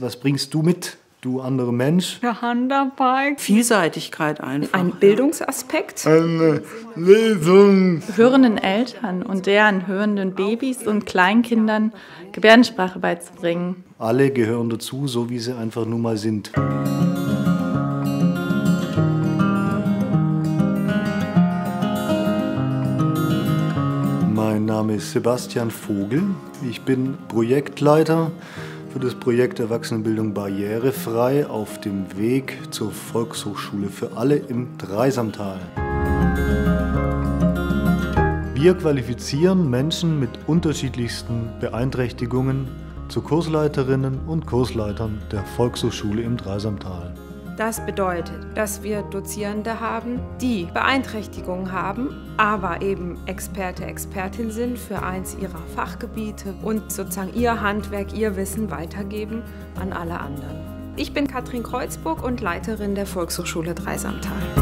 Was bringst du mit, du andere Mensch? Der Handarbeit. Vielseitigkeit einfach. Ein Bildungsaspekt. Eine Lesung. Hörenden Eltern und deren hörenden Babys und Kleinkindern Gebärdensprache beizubringen. Alle gehören dazu, so wie sie einfach nun mal sind. Mein Name ist Sebastian Vogel. Ich bin Projektleiter für das Projekt Erwachsenenbildung barrierefrei auf dem Weg zur Volkshochschule für alle im Dreisamtal. Wir qualifizieren Menschen mit unterschiedlichsten Beeinträchtigungen zu Kursleiterinnen und Kursleitern der Volkshochschule im Dreisamtal. Das bedeutet, dass wir Dozierende haben, die Beeinträchtigungen haben, aber eben Experte, Expertin sind für eins ihrer Fachgebiete und sozusagen ihr Handwerk, ihr Wissen weitergeben an alle anderen. Ich bin Katrin Kreuzburg und Leiterin der Volkshochschule Dreisamtal.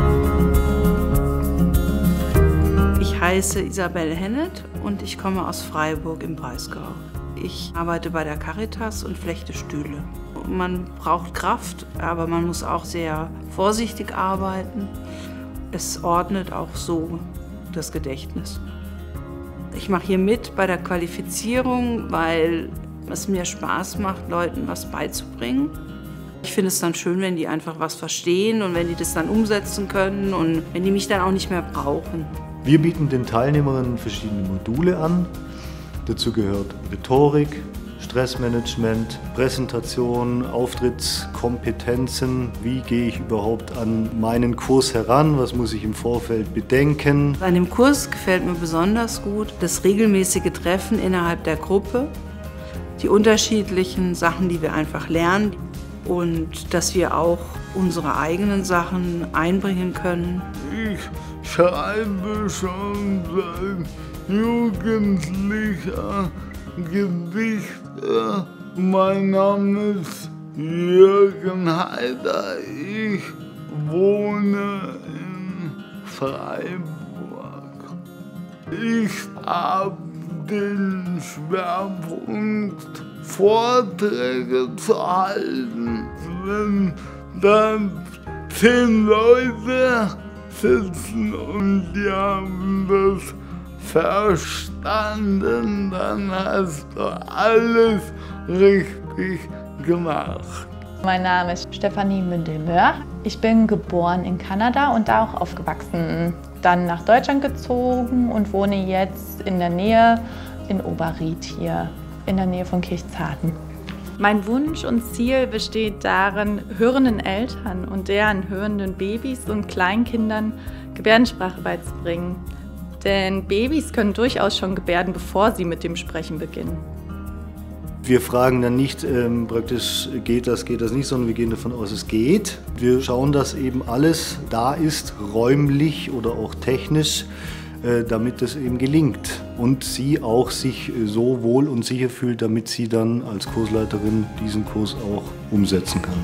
Heiße Isabel Hennet und ich komme aus Freiburg im Breisgau. Ich arbeite bei der Caritas und flechte Stühle. Man braucht Kraft, aber man muss auch sehr vorsichtig arbeiten. Es ordnet auch so das Gedächtnis. Ich mache hier mit bei der Qualifizierung, weil es mir Spaß macht, Leuten was beizubringen. Ich finde es dann schön, wenn die einfach was verstehen und wenn die das dann umsetzen können und wenn die mich dann auch nicht mehr brauchen. Wir bieten den Teilnehmerinnen verschiedene Module an. Dazu gehört Rhetorik, Stressmanagement, Präsentation, Auftrittskompetenzen. Wie gehe ich überhaupt an meinen Kurs heran? Was muss ich im Vorfeld bedenken? An dem Kurs gefällt mir besonders gut das regelmäßige Treffen innerhalb der Gruppe, die unterschiedlichen Sachen, die wir einfach lernen und dass wir auch unsere eigenen Sachen einbringen können. Ich schreibe schon seit Jugendlicher Gedichte. Mein Name ist Jürgen Heider. Ich wohne in Freiburg. Ich habe den Schwerpunkt, Vorträge zu halten. Wenn dann zehn Leute sitzen und die haben das verstanden, dann hast du alles richtig gemacht. Mein Name ist Stefanie Mündelmör. Ich bin geboren in Kanada und da auch aufgewachsen. Dann nach Deutschland gezogen und wohne jetzt in der Nähe in Oberried hier, in der Nähe von Kirchzarten. Mein Wunsch und Ziel besteht darin, hörenden Eltern und deren hörenden Babys und Kleinkindern Gebärdensprache beizubringen. Denn Babys können durchaus schon gebärden, bevor sie mit dem Sprechen beginnen. Wir fragen dann nicht ähm, praktisch, geht das, geht das nicht, sondern wir gehen davon aus, es geht. Wir schauen, dass eben alles da ist, räumlich oder auch technisch, damit es eben gelingt. Und sie auch sich so wohl und sicher fühlt, damit sie dann als Kursleiterin diesen Kurs auch umsetzen kann.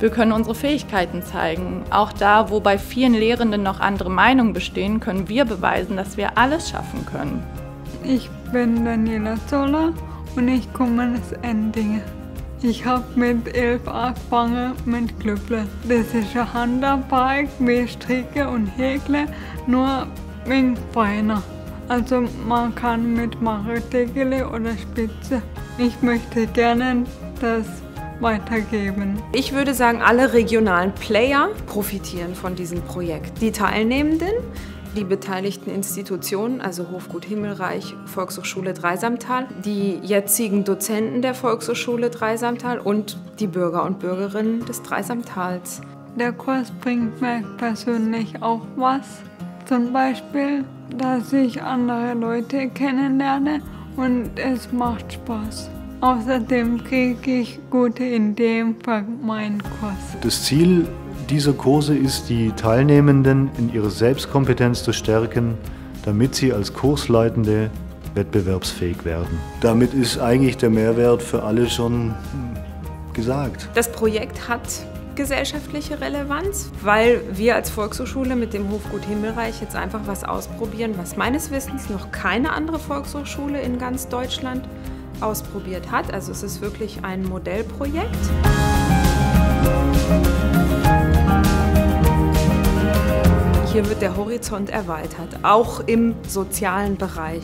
Wir können unsere Fähigkeiten zeigen. Auch da, wo bei vielen Lehrenden noch andere Meinungen bestehen, können wir beweisen, dass wir alles schaffen können. Ich bin Daniela Zoller und ich komme aus Endingen. Ich habe mit elf angefangen mit Klüpple. Das ist eine Handarbeit wie Stricke und Häkle, nur wegen feiner. Also man kann mitmachen, Deckel oder Spitze. Ich möchte gerne das weitergeben. Ich würde sagen, alle regionalen Player profitieren von diesem Projekt. Die Teilnehmenden, die beteiligten Institutionen, also Hofgut Himmelreich, Volkshochschule Dreisamtal, die jetzigen Dozenten der Volkshochschule Dreisamtal und die Bürger und Bürgerinnen des Dreisamtals. Der Kurs bringt mir persönlich auch was. Zum Beispiel, dass ich andere Leute kennenlerne und es macht Spaß. Außerdem kriege ich gute Ideen für meinen Kurs. Das Ziel dieser Kurse ist, die Teilnehmenden in ihrer Selbstkompetenz zu stärken, damit sie als Kursleitende wettbewerbsfähig werden. Damit ist eigentlich der Mehrwert für alle schon gesagt. Das Projekt hat gesellschaftliche Relevanz, weil wir als Volkshochschule mit dem Hofgut Himmelreich jetzt einfach was ausprobieren, was meines Wissens noch keine andere Volkshochschule in ganz Deutschland ausprobiert hat. Also es ist wirklich ein Modellprojekt. Hier wird der Horizont erweitert, auch im sozialen Bereich.